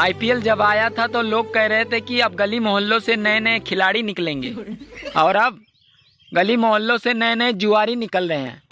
IPL जब आया था तो लोग कह रहे थे कि अब गली मोहल्लों से नए नए खिलाड़ी निकलेंगे। और अब गली मोहल्लों से नए नए जुआरी निकल रहे हैं।